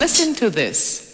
Listen to this.